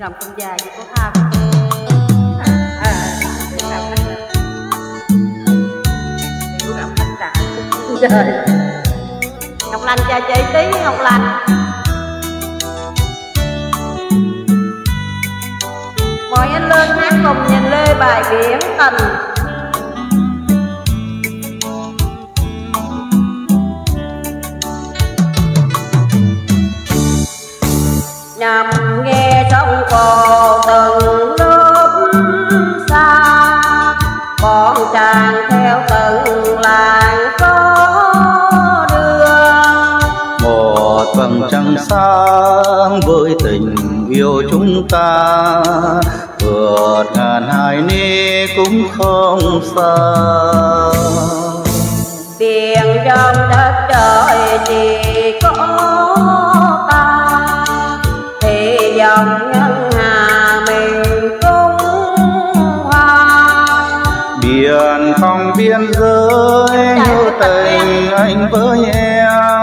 rồng con dài với có tha à để làm khách để làm khách trả trời. Ngọc lành chào chị tí ngọc lành. Mời anh lên hát cùng nhìn lê bài biển tình sáng với tình yêu chúng ta. Vượt ngàn hải ni cũng không xa. Biển trong đất trời chỉ có ta. Thì dòng ngân hà mình cũng hoa. Biển không biên giới như tình anh với em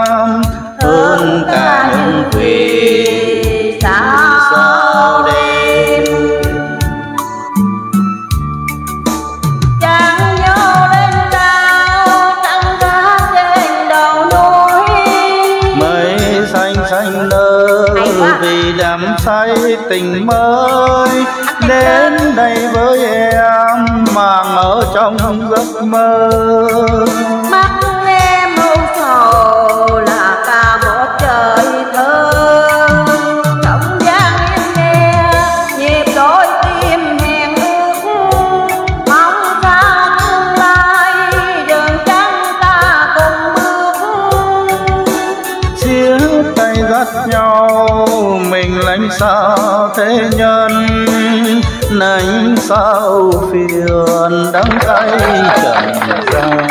làm say tình mới đến đây với em mà ở trong giấc mơ. Mắt tay dắt nhau mình lánh sao thế nhân. Nánh sao phiền đắng cay trần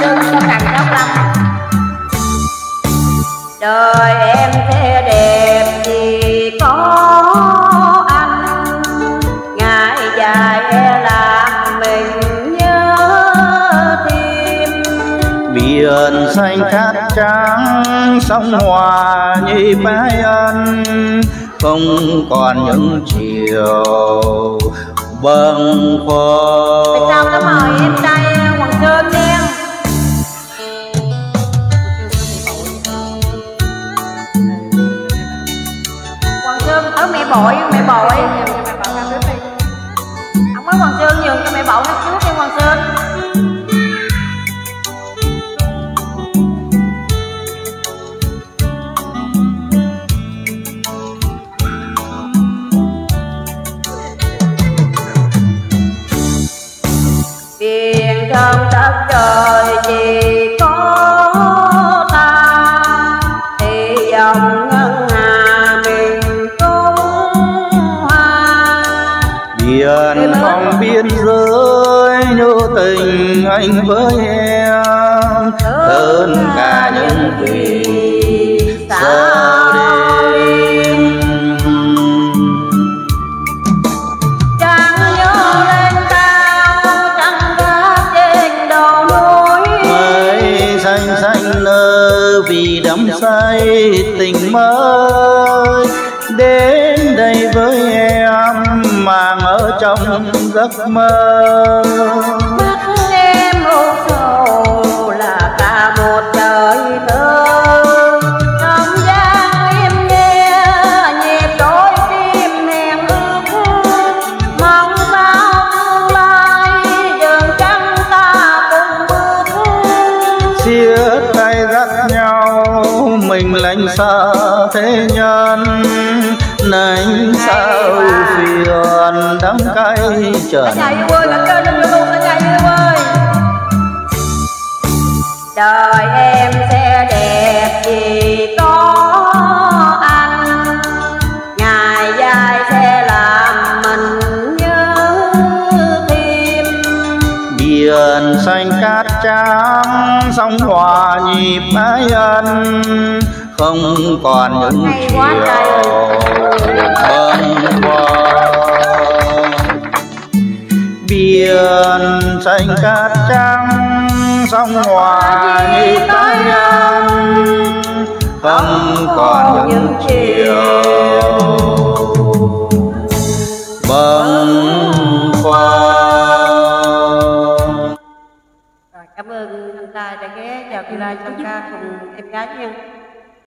gian. Đời em sẽ đẹp chỉ có anh Ngày dài e làm mình nhớ thêm. Biển xanh cát trắng sông hòa như bái ân, không còn những chiều bâng Tại sao có mời em trai à, Hoàng Sơn nha Hoàng Sơn ở mẹ bội mẹ bội. Ông nói Hoàng Sơn nhường cho mẹ bội nó trước Biển trong đất trời chỉ có ta. Thì dòng ngân hà mình cũng hoa. Biển không biên giới như tình anh với em. Hơn cả những vì trong giấc mơ. Mắt em âu sầu là cả một trời thơ. Không gian em nghe nhịp đôi tim hẹn ước mong sao tương lai đường trăng ta cùng bước chia tay dắt nhau mình lánh xa thế nánh sao phiền đắng cay cả nhà yêu ơi cả kênh lên youtube cả nhà yêu ơi. Đời em sẽ đẹp chỉ có anh ngày dài sẽ làm mình nhớ thêm. Biển xanh cát trắng sông hòa nhịp ái ân không còn những chiều bâng khuâng biển xanh cát trắng sông hòa nhịp ái ân không còn những chiều. Bâng khoăn cảm ơn ta đã ghé chào kỳ lai song ca cùng em gái nha